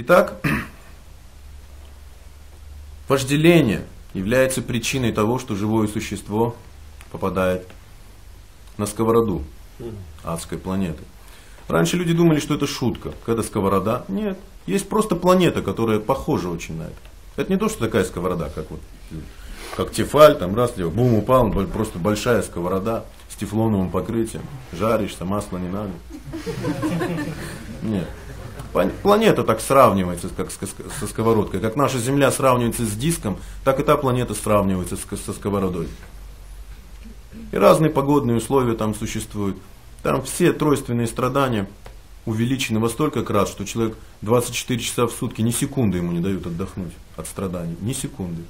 Итак, вожделение является причиной того, что живое существо попадает на сковороду адской планеты. Раньше люди думали, что это шутка. Когда сковорода? Нет. Есть просто планета, которая похожа очень на это. Это не то, что такая сковорода, как вот как Тефаль, там раз, бум упал, просто большая сковорода с тефлоновым покрытием. Жаришься, масла не надо. Нет. Планета так сравнивается как со сковородкой. Как наша Земля сравнивается с диском, так и та планета сравнивается со сковородой. И разные погодные условия там существуют. Там все тройственные страдания увеличены во столько раз, что человек 24 часа в сутки, ни секунды ему не дают отдохнуть от страданий. Ни секунды.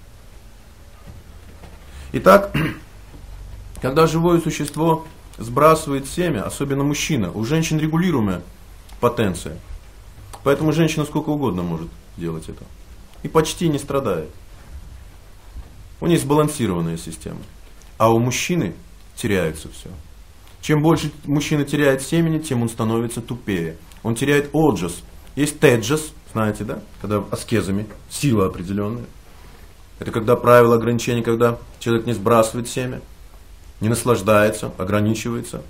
Итак, когда живое существо сбрасывает семя, особенно мужчина, у женщин регулируемая потенция. Поэтому женщина сколько угодно может делать это. И почти не страдает. У нее сбалансированная система. А у мужчины теряется все. Чем больше мужчина теряет семени, тем он становится тупее. Он теряет оджас. Есть теджас, знаете, да? Когда аскезами, сила определенная. Это когда правило ограничения, когда человек не сбрасывает семя, не наслаждается, ограничивается.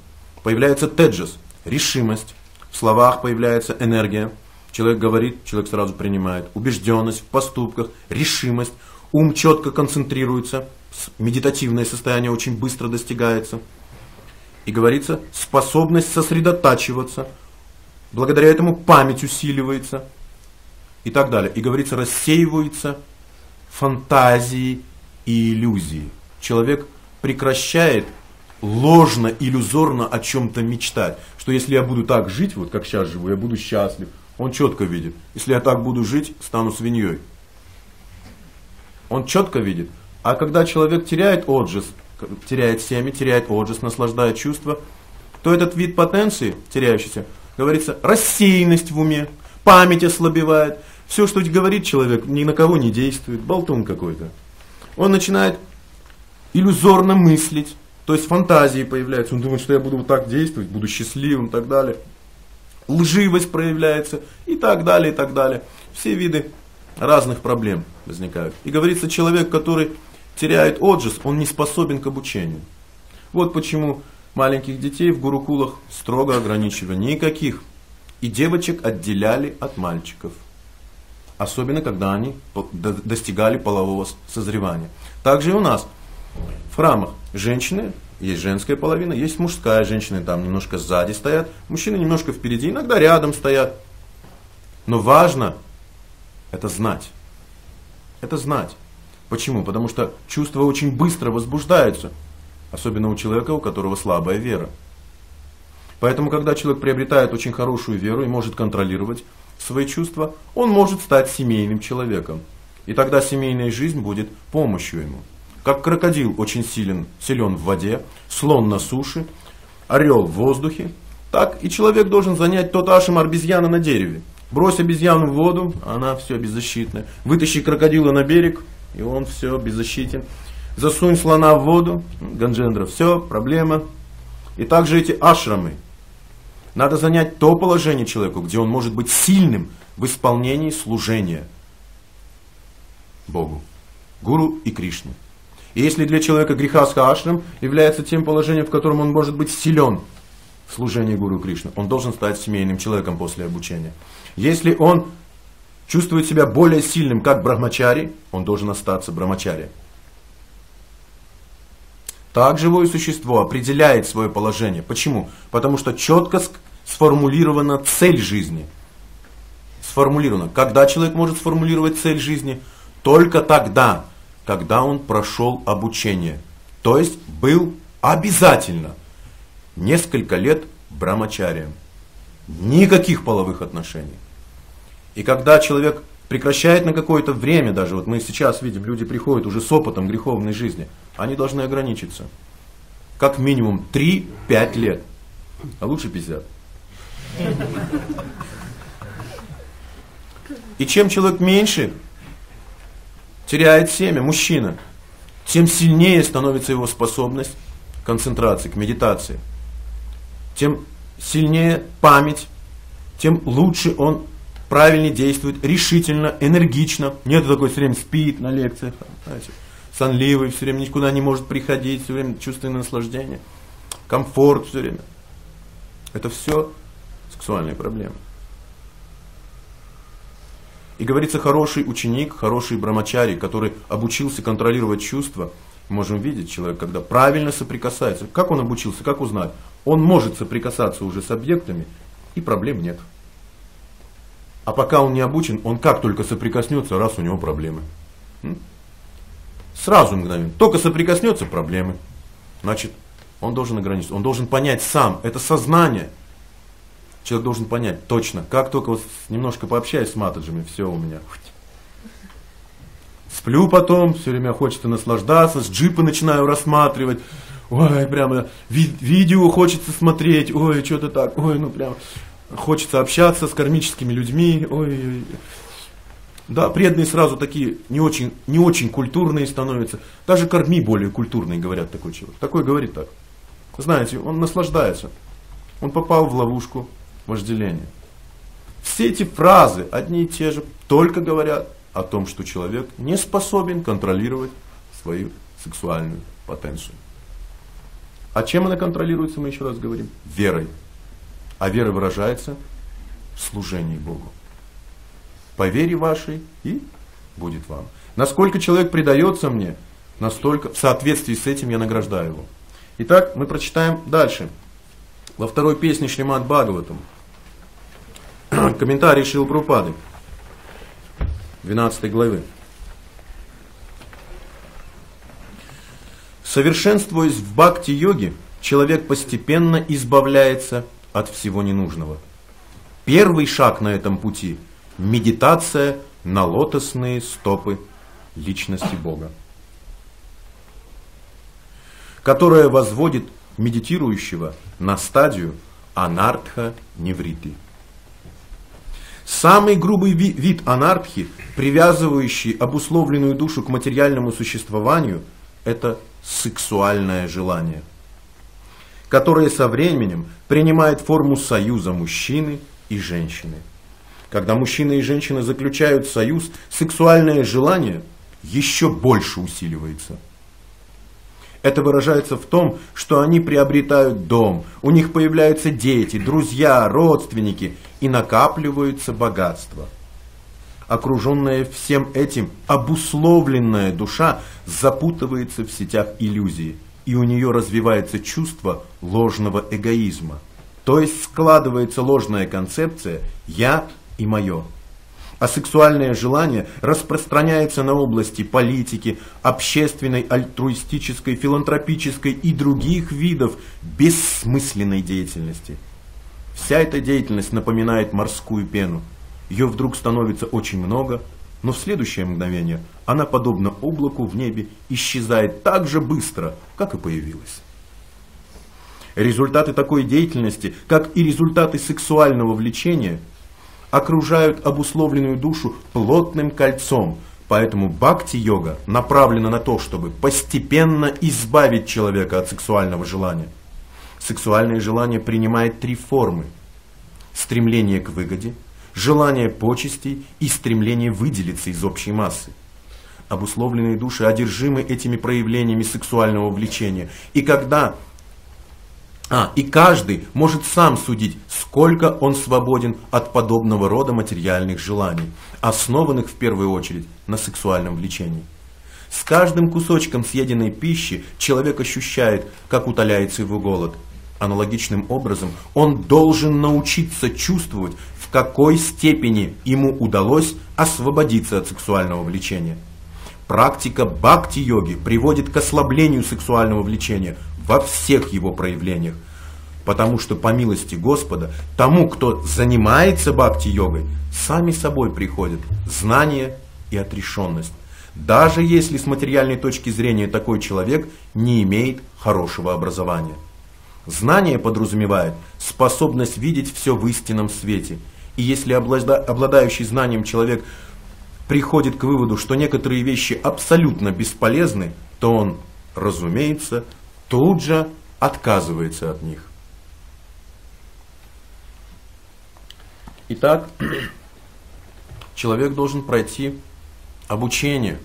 Появляется теджас, решимость. В словах появляется энергия. Человек говорит, человек сразу принимает. Убежденность в поступках, решимость. Ум четко концентрируется. Медитативное состояние очень быстро достигается. И говорится, способность сосредотачиваться. Благодаря этому память усиливается. И так далее. И говорится, рассеивается фантазии и иллюзии. Человек прекращает ложно, иллюзорно о чем-то мечтать. Что если я буду так жить, вот как сейчас живу, я буду счастлив. Он четко видит. Если я так буду жить, стану свиньей. Он четко видит. А когда человек теряет отжиз, теряет семя, теряет отжиз, наслаждает чувства, то этот вид потенции, теряющийся, говорится, рассеянность в уме, память ослабевает, все, что говорит человек, ни на кого не действует, болтун какой-то. Он начинает иллюзорно мыслить, то есть фантазии появляются. Он думает, что я буду вот так действовать, буду счастливым и так далее. Лживость проявляется и так далее, и так далее. Все виды разных проблем возникают. И говорится, человек, который теряет отжиз, он не способен к обучению. Вот почему маленьких детей в гурукулах строго ограничивали. Никаких. И девочек отделяли от мальчиков особенно когда они достигали полового созревания. Также и у нас в храмах женщины, есть женская половина, есть мужская, женщины там немножко сзади стоят, мужчины немножко впереди, иногда рядом стоят. Но важно это знать. Это знать. Почему? Потому что чувства очень быстро возбуждаются, особенно у человека, у которого слабая вера. Поэтому, когда человек приобретает очень хорошую веру и может контролировать свои чувства, он может стать семейным человеком. И тогда семейная жизнь будет помощью ему. Как крокодил очень силен, силен в воде, слон на суше, орел в воздухе, так и человек должен занять тот ашем обезьяна на дереве. Брось обезьяну в воду, она все беззащитная. Вытащи крокодила на берег, и он все беззащитен. Засунь слона в воду, ганджендра, все, проблема. И также эти ашрамы, надо занять то положение человеку, где он может быть сильным в исполнении служения Богу, Гуру и Кришне. И если для человека греха с ашрам является тем положением, в котором он может быть силен в служении Гуру Кришны, он должен стать семейным человеком после обучения. Если он чувствует себя более сильным, как брахмачари, он должен остаться брахмачари. Так живое существо определяет свое положение. Почему? Потому что четко сформулирована цель жизни. Сформулирована. Когда человек может сформулировать цель жизни? Только тогда, когда он прошел обучение. То есть был обязательно несколько лет брамачарием. Никаких половых отношений. И когда человек прекращает на какое-то время даже, вот мы сейчас видим, люди приходят уже с опытом греховной жизни, они должны ограничиться. Как минимум 3-5 лет, а лучше 50. И чем человек меньше теряет семя, мужчина, тем сильнее становится его способность к концентрации, к медитации. Тем сильнее память, тем лучше он правильнее действует, решительно, энергично. Нет такой все время спит на лекциях, знаете, сонливый, все время никуда не может приходить, все время чувственное наслаждение, комфорт все время. Это все сексуальные проблемы. И говорится, хороший ученик, хороший брамачари, который обучился контролировать чувства, можем видеть человек, когда правильно соприкасается. Как он обучился, как узнать? Он может соприкасаться уже с объектами, и проблем нет. А пока он не обучен, он как только соприкоснется, раз у него проблемы. Сразу мгновенно. Только соприкоснется, проблемы. Значит, он должен ограничиться. Он должен понять сам. Это сознание. Человек должен понять точно. Как только вот немножко пообщаюсь с матаджами, все у меня. Сплю потом, все время хочется наслаждаться, с джипа начинаю рассматривать. Ой, прямо ви- видео хочется смотреть, ой, что-то так, ой, ну прям хочется общаться с кармическими людьми, ой, ой. Да, преданные сразу такие не очень, не очень культурные становятся. Даже корми более культурные, говорят такой человек. Такой говорит так. Знаете, он наслаждается. Он попал в ловушку вожделения. Все эти фразы, одни и те же, только говорят о том, что человек не способен контролировать свою сексуальную потенцию. А чем она контролируется, мы еще раз говорим? Верой. А вера выражается в служении Богу. По вере вашей и будет вам. Насколько человек предается мне, настолько в соответствии с этим я награждаю его. Итак, мы прочитаем дальше. Во второй песне Шримад Бхагаватам. Комментарий Шилпрупады. 12 главы. Совершенствуясь в бхакти-йоге, человек постепенно избавляется от всего ненужного. Первый шаг на этом пути – медитация на лотосные стопы личности Бога которая возводит медитирующего на стадию анартха невриты. Самый грубый вид анартхи, привязывающий обусловленную душу к материальному существованию, это сексуальное желание, которое со временем принимает форму союза мужчины и женщины. Когда мужчина и женщина заключают союз, сексуальное желание еще больше усиливается – это выражается в том, что они приобретают дом, у них появляются дети, друзья, родственники и накапливаются богатства. Окруженная всем этим обусловленная душа запутывается в сетях иллюзии, и у нее развивается чувство ложного эгоизма. То есть складывается ложная концепция «я» и «моё» а сексуальное желание распространяется на области политики, общественной, альтруистической, филантропической и других видов бессмысленной деятельности. Вся эта деятельность напоминает морскую пену. Ее вдруг становится очень много, но в следующее мгновение она, подобно облаку в небе, исчезает так же быстро, как и появилась. Результаты такой деятельности, как и результаты сексуального влечения – окружают обусловленную душу плотным кольцом. Поэтому бхакти-йога направлена на то, чтобы постепенно избавить человека от сексуального желания. Сексуальное желание принимает три формы. Стремление к выгоде, желание почестей и стремление выделиться из общей массы. Обусловленные души одержимы этими проявлениями сексуального влечения. И когда а, и каждый может сам судить, сколько он свободен от подобного рода материальных желаний, основанных в первую очередь на сексуальном влечении. С каждым кусочком съеденной пищи человек ощущает, как утоляется его голод. Аналогичным образом он должен научиться чувствовать, в какой степени ему удалось освободиться от сексуального влечения. Практика бхакти-йоги приводит к ослаблению сексуального влечения во всех его проявлениях. Потому что по милости Господа, тому, кто занимается бхакти-йогой, сами собой приходят знание и отрешенность. Даже если с материальной точки зрения такой человек не имеет хорошего образования. Знание подразумевает способность видеть все в истинном свете. И если обладающий знанием человек приходит к выводу, что некоторые вещи абсолютно бесполезны, то он, разумеется, тут же отказывается от них. Итак, человек должен пройти обучение,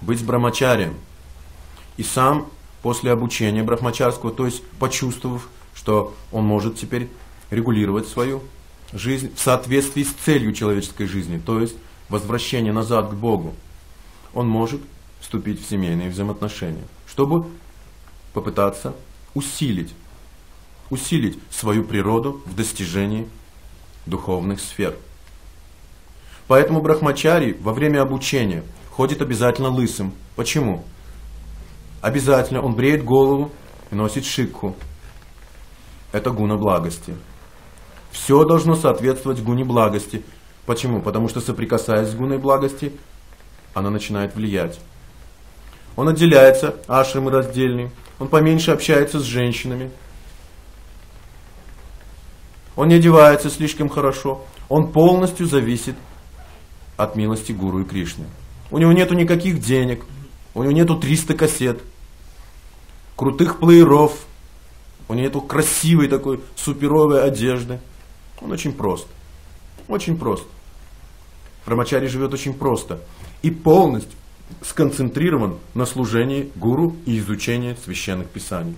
быть брамачарием. И сам после обучения брахмачарского, то есть почувствовав, что он может теперь регулировать свою жизнь в соответствии с целью человеческой жизни, то есть возвращение назад к Богу, он может вступить в семейные взаимоотношения, чтобы попытаться усилить, усилить свою природу в достижении духовных сфер. Поэтому брахмачари во время обучения ходит обязательно лысым. Почему? Обязательно он бреет голову и носит шикху. Это гуна благости. Все должно соответствовать гуне благости. Почему? Потому что соприкасаясь с гуной благости, она начинает влиять. Он отделяется, ашрамы раздельный, он поменьше общается с женщинами, он не одевается слишком хорошо, он полностью зависит от милости Гуру и Кришны. У него нету никаких денег, у него нету 300 кассет, крутых плееров, у него нету красивой такой суперовой одежды. Он очень прост. Очень прост. Брамачари живет очень просто. И полностью сконцентрирован на служении гуру и изучении священных писаний.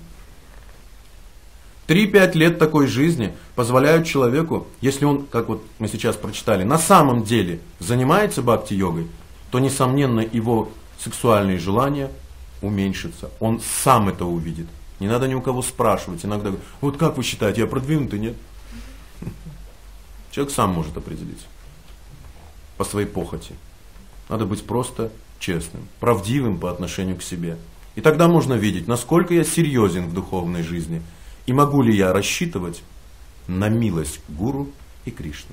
3-5 лет такой жизни позволяют человеку, если он, как вот мы сейчас прочитали, на самом деле занимается бхакти-йогой, то, несомненно, его сексуальные желания уменьшатся. Он сам это увидит. Не надо ни у кого спрашивать. Иногда вот как вы считаете, я продвинутый, нет? Человек сам может определить по своей похоти. Надо быть просто честным, правдивым по отношению к себе. И тогда можно видеть, насколько я серьезен в духовной жизни – и могу ли я рассчитывать на милость Гуру и Кришны?